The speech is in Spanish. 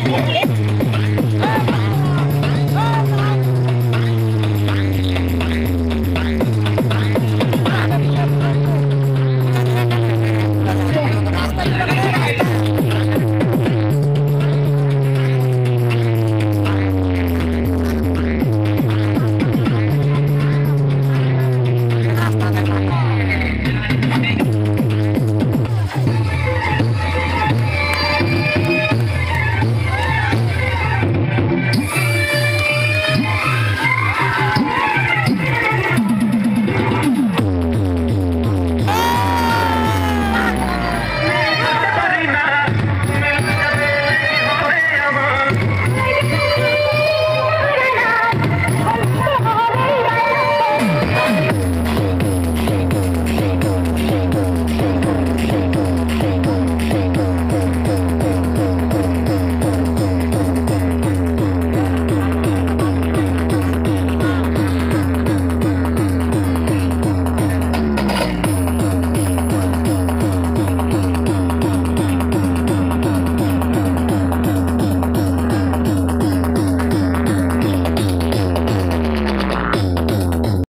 Gracias.